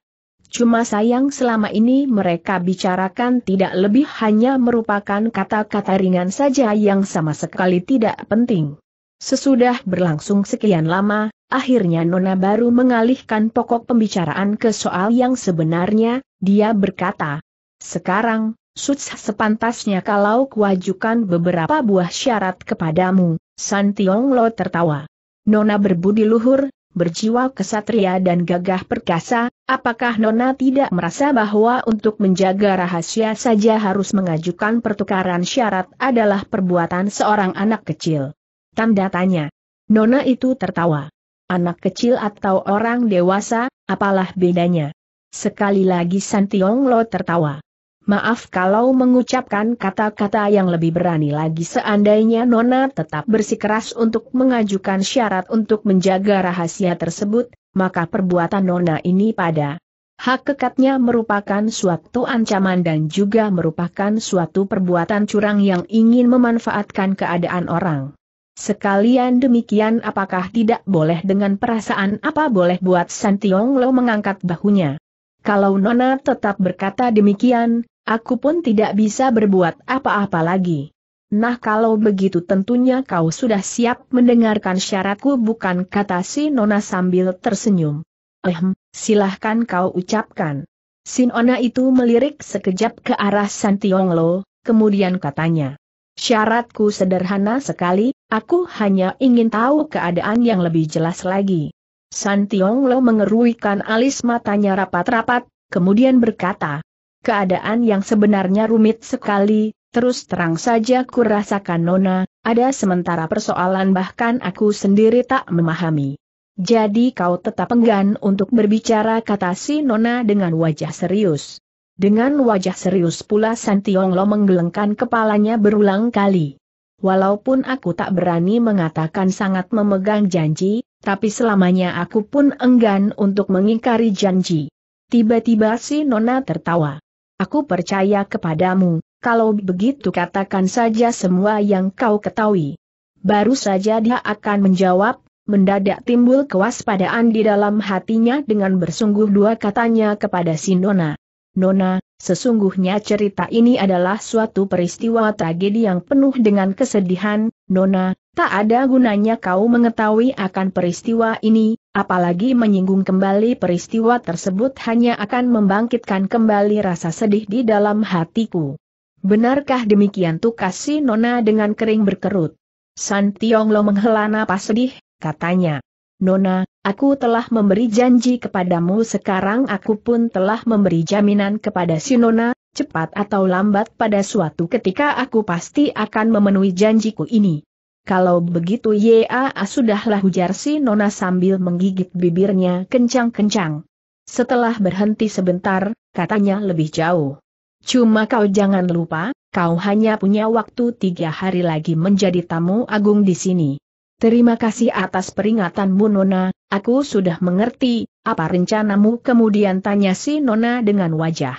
Speaker 1: Cuma sayang selama ini mereka bicarakan tidak lebih hanya merupakan kata-kata ringan saja yang sama sekali tidak penting. Sesudah berlangsung sekian lama, akhirnya Nona baru mengalihkan pokok pembicaraan ke soal yang sebenarnya, dia berkata, Sekarang, susah sepantasnya kalau kuajukan beberapa buah syarat kepadamu, Santiong Lo tertawa. Nona berbudi luhur, berjiwa kesatria dan gagah perkasa, apakah Nona tidak merasa bahwa untuk menjaga rahasia saja harus mengajukan pertukaran syarat adalah perbuatan seorang anak kecil? Tanda tanya. Nona itu tertawa. Anak kecil atau orang dewasa, apalah bedanya? Sekali lagi Santiong Lo tertawa. Maaf kalau mengucapkan kata-kata yang lebih berani lagi seandainya Nona tetap bersikeras untuk mengajukan syarat untuk menjaga rahasia tersebut, maka perbuatan Nona ini pada Hakikatnya merupakan suatu ancaman dan juga merupakan suatu perbuatan curang yang ingin memanfaatkan keadaan orang. Sekalian demikian apakah tidak boleh dengan perasaan apa boleh buat Santiong Lo mengangkat bahunya. Kalau Nona tetap berkata demikian, aku pun tidak bisa berbuat apa-apa lagi. Nah kalau begitu tentunya kau sudah siap mendengarkan syaratku bukan kata si Nona sambil tersenyum. Ehm, silahkan kau ucapkan. Sinona itu melirik sekejap ke arah Santionglo, kemudian katanya. Syaratku sederhana sekali, aku hanya ingin tahu keadaan yang lebih jelas lagi. Santionglo mengeruikan alis matanya rapat-rapat, kemudian berkata, keadaan yang sebenarnya rumit sekali, terus terang saja kurasakan Nona, ada sementara persoalan bahkan aku sendiri tak memahami. Jadi kau tetap enggan untuk berbicara kata si Nona dengan wajah serius. Dengan wajah serius pula Santionglo menggelengkan kepalanya berulang kali. Walaupun aku tak berani mengatakan sangat memegang janji, tapi selamanya aku pun enggan untuk mengingkari janji. Tiba-tiba si Nona tertawa. Aku percaya kepadamu, kalau begitu katakan saja semua yang kau ketahui. Baru saja dia akan menjawab, mendadak timbul kewaspadaan di dalam hatinya dengan bersungguh dua katanya kepada si Nona. Nona, sesungguhnya cerita ini adalah suatu peristiwa tragedi yang penuh dengan kesedihan, Nona, tak ada gunanya kau mengetahui akan peristiwa ini, apalagi menyinggung kembali peristiwa tersebut hanya akan membangkitkan kembali rasa sedih di dalam hatiku. Benarkah demikian tukas si Nona dengan kering berkerut? Santiong Lo menghela napas sedih, katanya. Nona, aku telah memberi janji kepadamu sekarang aku pun telah memberi jaminan kepada si Nona, cepat atau lambat pada suatu ketika aku pasti akan memenuhi janjiku ini. Kalau begitu ya sudahlah ujar si Nona sambil menggigit bibirnya kencang-kencang. Setelah berhenti sebentar, katanya lebih jauh. Cuma kau jangan lupa, kau hanya punya waktu tiga hari lagi menjadi tamu agung di sini. Terima kasih atas peringatanmu Nona, aku sudah mengerti, apa rencanamu kemudian tanya si Nona dengan wajah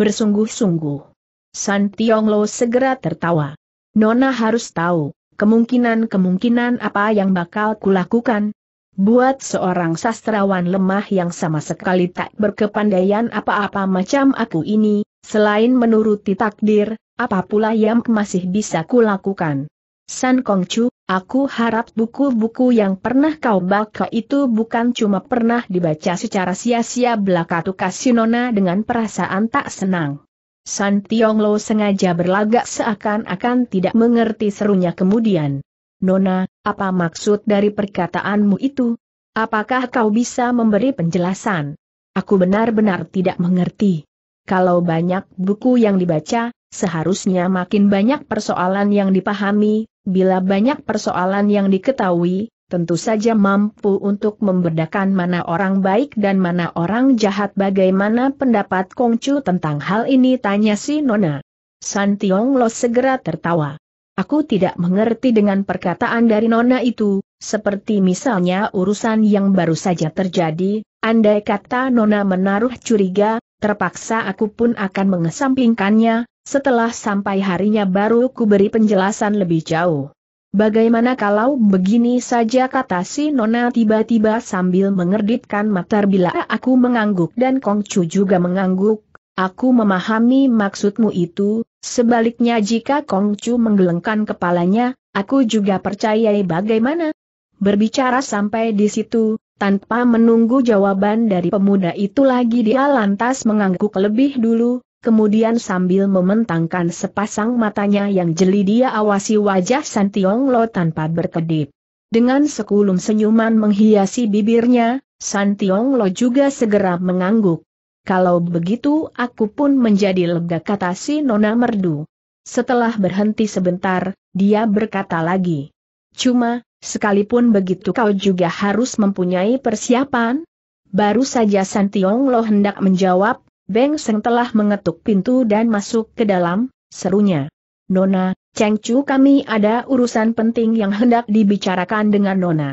Speaker 1: bersungguh-sungguh. San Tionglo segera tertawa. Nona harus tahu, kemungkinan-kemungkinan apa yang bakal kulakukan. Buat seorang sastrawan lemah yang sama sekali tak berkepandaian apa-apa macam aku ini, selain menuruti takdir, apa pula yang masih bisa kulakukan. San Kongcu, aku harap buku-buku yang pernah kau baca itu bukan cuma pernah dibaca secara sia-sia belaka tukas Sinona dengan perasaan tak senang. San Tionglo sengaja berlagak seakan-akan tidak mengerti serunya kemudian. Nona, apa maksud dari perkataanmu itu? Apakah kau bisa memberi penjelasan? Aku benar-benar tidak mengerti. Kalau banyak buku yang dibaca, seharusnya makin banyak persoalan yang dipahami, Bila banyak persoalan yang diketahui, tentu saja mampu untuk membedakan mana orang baik dan mana orang jahat bagaimana pendapat Kongcu tentang hal ini tanya si Nona. San Tiong Lo segera tertawa. Aku tidak mengerti dengan perkataan dari Nona itu, seperti misalnya urusan yang baru saja terjadi, andai kata Nona menaruh curiga, terpaksa aku pun akan mengesampingkannya, setelah sampai harinya baru ku beri penjelasan lebih jauh. Bagaimana kalau begini saja kata si Nona tiba-tiba sambil mengerditkan mata bila aku mengangguk dan Kongcu juga mengangguk, aku memahami maksudmu itu, sebaliknya jika Kongcu menggelengkan kepalanya, aku juga percayai bagaimana. Berbicara sampai di situ, tanpa menunggu jawaban dari pemuda itu lagi dia lantas mengangguk lebih dulu, kemudian sambil mementangkan sepasang matanya yang jeli dia awasi wajah Santiong Lo tanpa berkedip. Dengan sekulum senyuman menghiasi bibirnya, Santiong Lo juga segera mengangguk. Kalau begitu aku pun menjadi lega kata si Nona Merdu. Setelah berhenti sebentar, dia berkata lagi. Cuma, sekalipun begitu kau juga harus mempunyai persiapan? Baru saja Santiong Lo hendak menjawab, Beng Seng telah mengetuk pintu dan masuk ke dalam, serunya. Nona, Cheng Chu kami ada urusan penting yang hendak dibicarakan dengan Nona.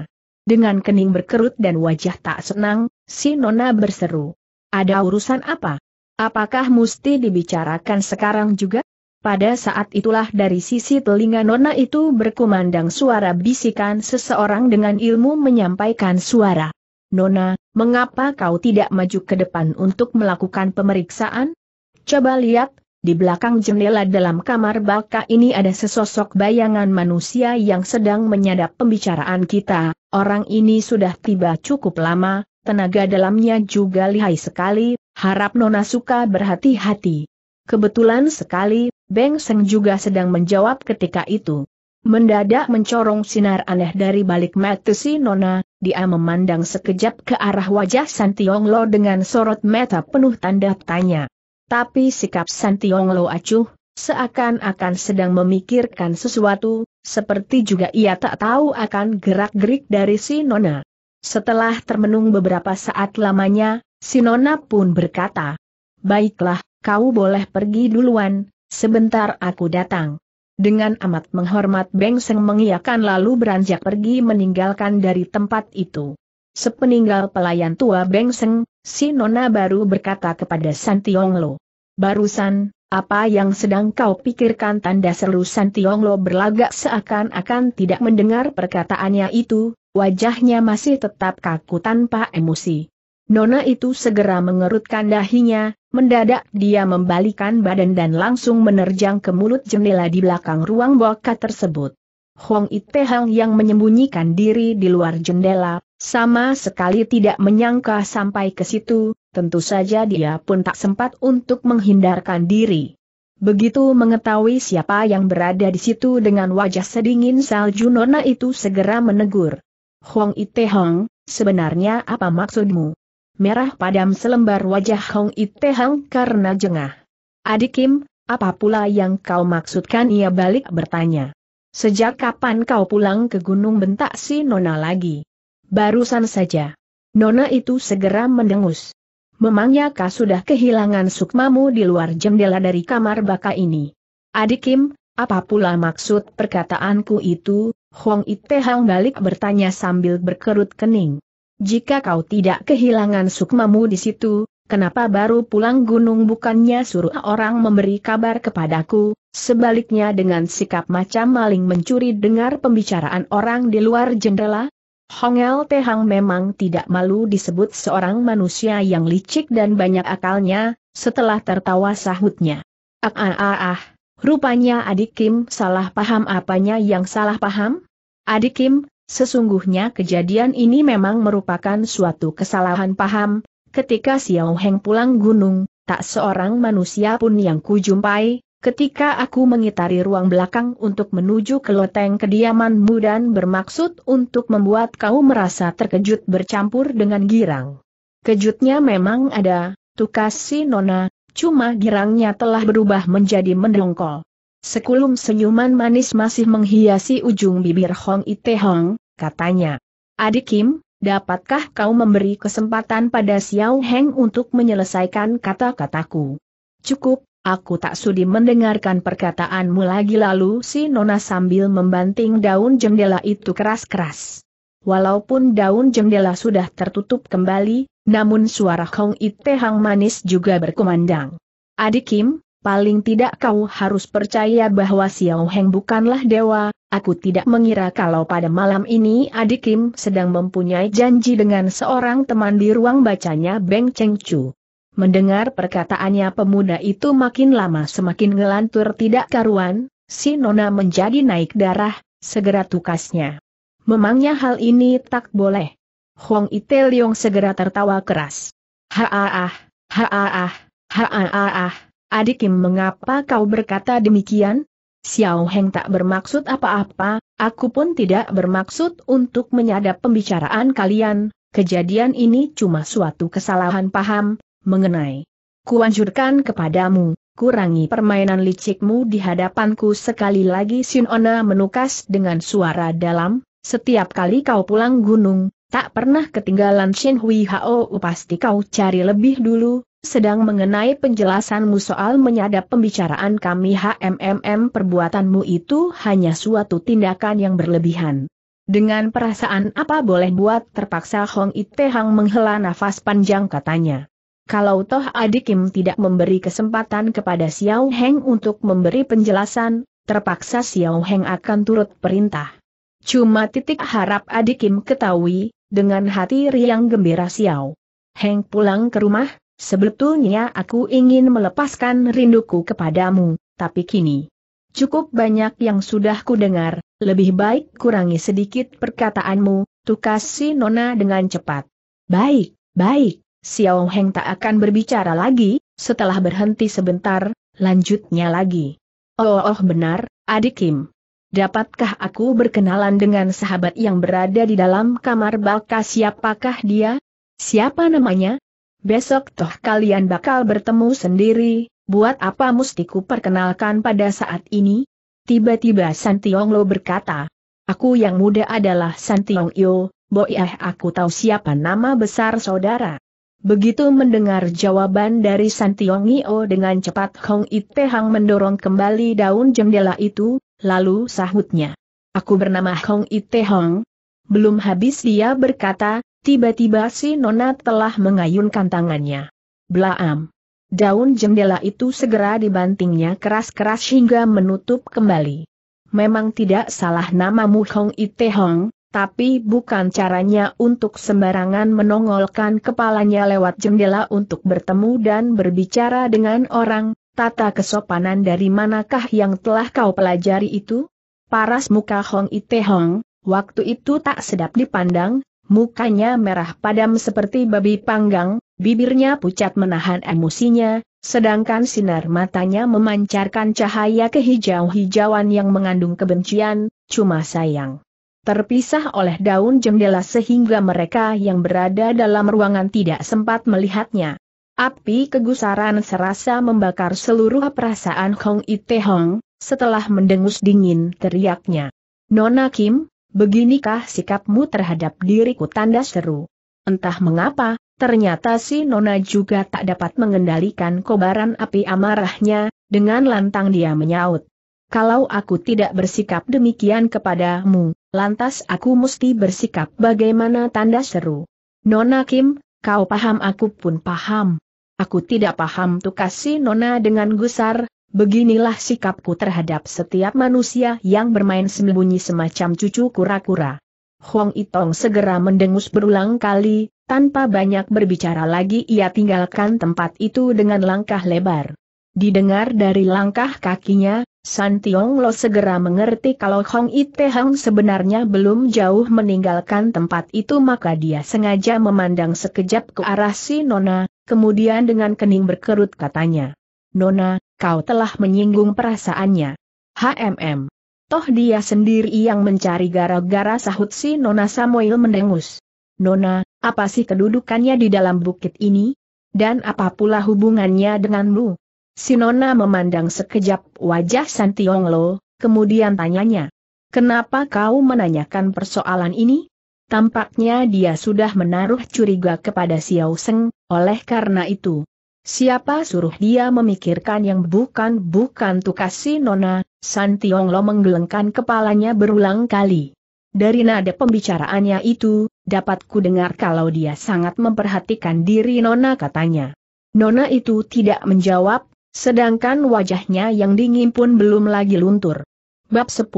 Speaker 1: Dengan kening berkerut dan wajah tak senang, si Nona berseru. Ada urusan apa? Apakah mesti dibicarakan sekarang juga? Pada saat itulah dari sisi telinga Nona itu berkumandang suara bisikan seseorang dengan ilmu menyampaikan suara. Nona, mengapa kau tidak maju ke depan untuk melakukan pemeriksaan? Coba lihat, di belakang jendela dalam kamar baka ini ada sesosok bayangan manusia yang sedang menyadap pembicaraan kita. Orang ini sudah tiba cukup lama, tenaga dalamnya juga lihai sekali, harap Nona suka berhati-hati. Kebetulan sekali, Beng Seng juga sedang menjawab ketika itu. Mendadak mencorong sinar aneh dari balik mata si Nona, dia memandang sekejap ke arah wajah Santionglo dengan sorot mata penuh tanda tanya. Tapi sikap Santionglo acuh, seakan-akan sedang memikirkan sesuatu, seperti juga ia tak tahu akan gerak-gerik dari si Nona. Setelah termenung beberapa saat lamanya, si Nona pun berkata, Baiklah, kau boleh pergi duluan, Sebentar aku datang. Dengan amat menghormat Beng Seng mengiyakan lalu beranjak pergi meninggalkan dari tempat itu. Sepeninggal pelayan tua Beng Seng, si Nona baru berkata kepada Santionglo. Barusan, apa yang sedang kau pikirkan tanda seru Santionglo berlagak seakan-akan tidak mendengar perkataannya itu, wajahnya masih tetap kaku tanpa emosi. Nona itu segera mengerutkan dahinya, mendadak dia membalikan badan dan langsung menerjang ke mulut jendela di belakang ruang boka tersebut. Hong Itehang yang menyembunyikan diri di luar jendela, sama sekali tidak menyangka sampai ke situ, tentu saja dia pun tak sempat untuk menghindarkan diri. Begitu mengetahui siapa yang berada di situ dengan wajah sedingin salju Nona itu segera menegur. Hong Itehang, sebenarnya apa maksudmu? Merah padam selembar wajah Hong Ite Hang karena jengah. Adik Kim, apa pula yang kau maksudkan ia balik bertanya. Sejak kapan kau pulang ke gunung bentak si Nona lagi? Barusan saja. Nona itu segera mendengus. Memangnya kau sudah kehilangan sukmamu di luar jendela dari kamar baka ini? Adik Kim, apa pula maksud perkataanku itu? Hong Ite Hang balik bertanya sambil berkerut kening. Jika kau tidak kehilangan sukmamu di situ, kenapa baru pulang gunung bukannya suruh orang memberi kabar kepadaku, sebaliknya dengan sikap macam maling mencuri dengar pembicaraan orang di luar jendela? Hongel Tehang memang tidak malu disebut seorang manusia yang licik dan banyak akalnya, setelah tertawa sahutnya. Ah ah ah ah, rupanya adik Kim salah paham apanya yang salah paham? Adik Kim, Sesungguhnya kejadian ini memang merupakan suatu kesalahan paham, ketika Xiao Heng pulang gunung, tak seorang manusia pun yang kujumpai, ketika aku mengitari ruang belakang untuk menuju ke loteng kediamanmu dan bermaksud untuk membuat kau merasa terkejut bercampur dengan girang. Kejutnya memang ada, tukas si Nona, cuma girangnya telah berubah menjadi mendongkol. Sekulum senyuman manis masih menghiasi ujung bibir Hong Ite Hong, katanya. Adik Kim, dapatkah kau memberi kesempatan pada Xiao Heng untuk menyelesaikan kata-kataku? Cukup, aku tak sudi mendengarkan perkataanmu lagi lalu si Nona sambil membanting daun jendela itu keras-keras. Walaupun daun jendela sudah tertutup kembali, namun suara Hong Ite Hang manis juga berkumandang. Adik Kim, paling tidak kau harus percaya bahwa Xiao Heng bukanlah dewa, aku tidak mengira kalau pada malam ini adik Kim sedang mempunyai janji dengan seorang teman di ruang bacanya Beng Cheng Chu. Mendengar perkataannya pemuda itu makin lama semakin ngelantur tidak karuan, si Nona menjadi naik darah, segera tukasnya. Memangnya hal ini tak boleh. Huang Ite Leong segera tertawa keras. Ha-ah, ha-ah, ha-ah, Adik Kim mengapa kau berkata demikian? Xiao Heng tak bermaksud apa-apa, aku pun tidak bermaksud untuk menyadap pembicaraan kalian, kejadian ini cuma suatu kesalahan paham, mengenai. Kuanjurkan kepadamu, kurangi permainan licikmu di hadapanku sekali lagi Sin Ona menukas dengan suara dalam, setiap kali kau pulang gunung, tak pernah ketinggalan Shin Hui Hao. Pasti kau cari lebih dulu, sedang mengenai penjelasanmu soal menyadap pembicaraan kami HMMM perbuatanmu itu hanya suatu tindakan yang berlebihan. Dengan perasaan apa boleh buat terpaksa Hong Ite Hang menghela nafas panjang katanya. Kalau toh adik Kim tidak memberi kesempatan kepada Xiao Heng untuk memberi penjelasan, terpaksa Xiao Heng akan turut perintah. Cuma titik harap adik Kim ketahui, dengan hati riang gembira Xiao. Heng pulang ke rumah, sebetulnya aku ingin melepaskan rinduku kepadamu, tapi kini. Cukup banyak yang sudah ku dengar, lebih baik kurangi sedikit perkataanmu, tukas si Nona dengan cepat. Baik, baik, Xiao Heng tak akan berbicara lagi, setelah berhenti sebentar, lanjutnya lagi. Oh, oh benar, adik Kim. Dapatkah aku berkenalan dengan sahabat yang berada di dalam kamar baka siapakah dia? Siapa namanya? Besok toh kalian bakal bertemu sendiri, buat apa mustiku perkenalkan pada saat ini? Tiba-tiba Santiong Lo berkata, Aku yang muda adalah Santiong Yo, boyah aku tahu siapa nama besar saudara. Begitu mendengar jawaban dari Santiongio dengan cepat Hong Ite Hang mendorong kembali daun jendela itu, lalu sahutnya. Aku bernama Hong Ite Hong. Belum habis dia berkata, tiba-tiba si Nona telah mengayunkan tangannya. Blaam. Daun jendela itu segera dibantingnya keras-keras hingga menutup kembali. Memang tidak salah namamu Hong Ite Hong, tapi bukan caranya untuk sembarangan menongolkan kepalanya lewat jendela untuk bertemu dan berbicara dengan orang, tata kesopanan dari manakah yang telah kau pelajari itu? Paras muka Hong Ite Hong, waktu itu tak sedap dipandang, mukanya merah padam seperti babi panggang, bibirnya pucat menahan emosinya, sedangkan sinar matanya memancarkan cahaya kehijau-hijauan yang mengandung kebencian, cuma sayang terpisah oleh daun jendela sehingga mereka yang berada dalam ruangan tidak sempat melihatnya. Api kegusaran serasa membakar seluruh perasaan Hong Ite Hong, setelah mendengus dingin teriaknya. Nona Kim, beginikah sikapmu terhadap diriku tanda seru? Entah mengapa, ternyata si Nona juga tak dapat mengendalikan kobaran api amarahnya, dengan lantang dia menyaut. Kalau aku tidak bersikap demikian kepadamu, lantas aku mesti bersikap bagaimana tanda seru. Nona Kim, kau paham aku pun paham. Aku tidak paham tuh kasih Nona dengan gusar, beginilah sikapku terhadap setiap manusia yang bermain sembunyi semacam cucu kura-kura. Huang Itong segera mendengus berulang kali, tanpa banyak berbicara lagi ia tinggalkan tempat itu dengan langkah lebar. Didengar dari langkah kakinya, San Tiong Lo segera mengerti kalau Hong Ite Hong sebenarnya belum jauh meninggalkan tempat itu maka dia sengaja memandang sekejap ke arah si Nona, kemudian dengan kening berkerut katanya. Nona, kau telah menyinggung perasaannya. HMM. Toh dia sendiri yang mencari gara-gara sahut si Nona Samuel mendengus. Nona, apa sih kedudukannya di dalam bukit ini? Dan apa pula hubungannya denganmu? Sinona memandang sekejap wajah Santionglo, kemudian tanyanya. Kenapa kau menanyakan persoalan ini? Tampaknya dia sudah menaruh curiga kepada Xiao Seng, oleh karena itu. Siapa suruh dia memikirkan yang bukan-bukan tukas Nona, Santionglo menggelengkan kepalanya berulang kali. Dari nada pembicaraannya itu, dapat ku dengar kalau dia sangat memperhatikan diri Nona katanya. Nona itu tidak menjawab, Sedangkan wajahnya yang dingin pun belum lagi luntur. Bab 10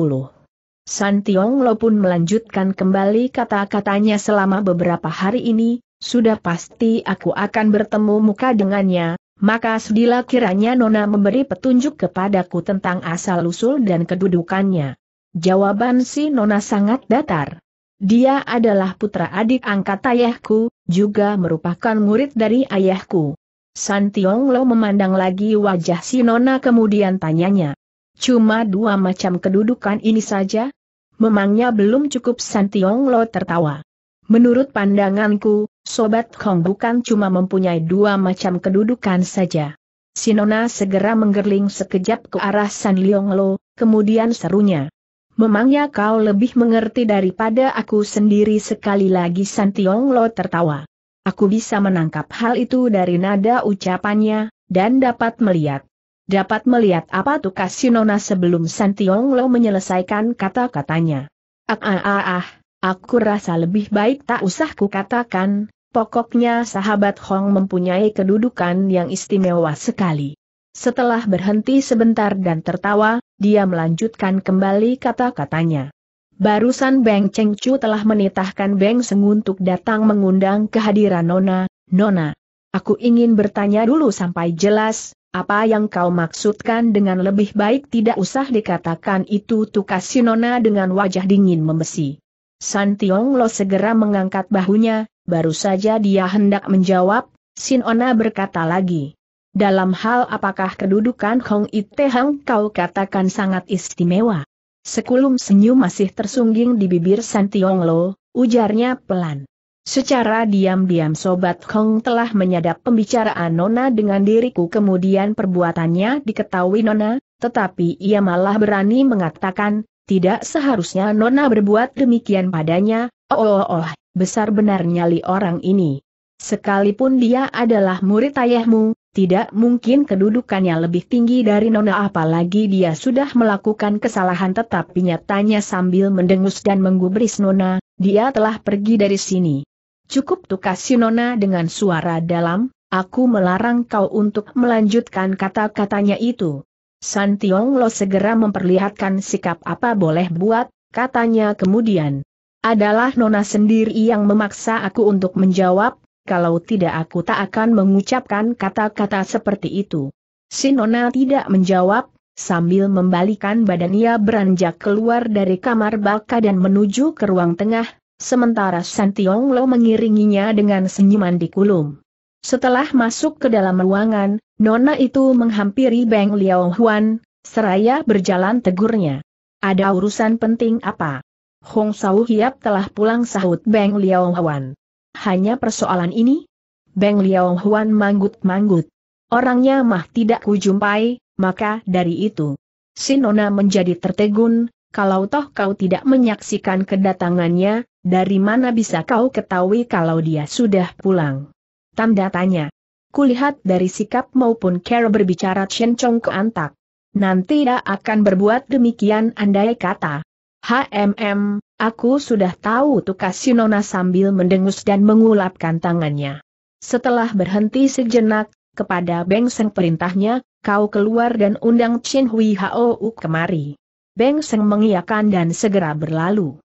Speaker 1: Santiong Lo pun melanjutkan kembali kata-katanya selama beberapa hari ini, sudah pasti aku akan bertemu muka dengannya, maka sedilah kiranya Nona memberi petunjuk kepadaku tentang asal-usul dan kedudukannya. Jawaban si Nona sangat datar. Dia adalah putra adik angkat ayahku, juga merupakan murid dari ayahku. Santiong Lo memandang lagi wajah si Nona kemudian tanyanya. Cuma dua macam kedudukan ini saja? Memangnya belum cukup Santiong Lo tertawa. Menurut pandanganku, Sobat Kong bukan cuma mempunyai dua macam kedudukan saja. Si Nona segera menggerling sekejap ke arah San Liong Lo, kemudian serunya. Memangnya kau lebih mengerti daripada aku sendiri sekali lagi Santiong Lo tertawa. Aku bisa menangkap hal itu dari nada ucapannya, dan dapat melihat. Dapat melihat apa tuh Kasinona sebelum Santiong Lo menyelesaikan kata-katanya. Ah ah ah ah, aku rasa lebih baik tak usah ku katakan, Pokoknya sahabat Hong mempunyai kedudukan yang istimewa sekali. Setelah berhenti sebentar dan tertawa, dia melanjutkan kembali kata-katanya. Barusan Beng Cheng Chu telah menitahkan Beng Seng untuk datang mengundang kehadiran Nona, Nona. Aku ingin bertanya dulu sampai jelas, apa yang kau maksudkan dengan lebih baik tidak usah dikatakan itu tukas si Nona dengan wajah dingin membesi. San Tiong Lo segera mengangkat bahunya, baru saja dia hendak menjawab, Sin Ona berkata lagi. Dalam hal apakah kedudukan Hong Ite Hang kau katakan sangat istimewa? Sekulum senyum masih tersungging di bibir Santiong Lo, ujarnya pelan. Secara diam-diam Sobat Hong telah menyadap pembicaraan Nona dengan diriku kemudian perbuatannya diketahui Nona, tetapi ia malah berani mengatakan, tidak seharusnya Nona berbuat demikian padanya, oh oh oh, besar benar nyali orang ini. Sekalipun dia adalah murid ayahmu, tidak mungkin kedudukannya lebih tinggi dari Nona apalagi dia sudah melakukan kesalahan tetapi nyatanya sambil mendengus dan menggubris Nona, dia telah pergi dari sini. Cukup tukas si Nona dengan suara dalam, aku melarang kau untuk melanjutkan kata-katanya itu. San Tiong Lo segera memperlihatkan sikap apa boleh buat, katanya kemudian. Adalah Nona sendiri yang memaksa aku untuk menjawab, kalau tidak aku tak akan mengucapkan kata-kata seperti itu. Si Nona tidak menjawab, sambil membalikan badan ia beranjak keluar dari kamar baka dan menuju ke ruang tengah, sementara Santiong Lo mengiringinya dengan senyuman di kulum. Setelah masuk ke dalam ruangan, Nona itu menghampiri Beng Liao Huan, seraya berjalan tegurnya. Ada urusan penting apa? Hong Sau Hiap telah pulang sahut Beng Liao Huan. Hanya persoalan ini? Beng Liao Huan manggut-manggut. Orangnya mah tidak kujumpai, maka dari itu. Si Nona menjadi tertegun, kalau toh kau tidak menyaksikan kedatangannya, dari mana bisa kau ketahui kalau dia sudah pulang? Tanda tanya. Kulihat dari sikap maupun cara berbicara Chen Chong ke antak. Nanti tidak akan berbuat demikian andai kata. HMM, aku sudah tahu tukas Sinona sambil mendengus dan mengulapkan tangannya. Setelah berhenti sejenak, kepada Beng Seng perintahnya, kau keluar dan undang Chen Hui Hou kemari. Beng Seng mengiyakan dan segera berlalu.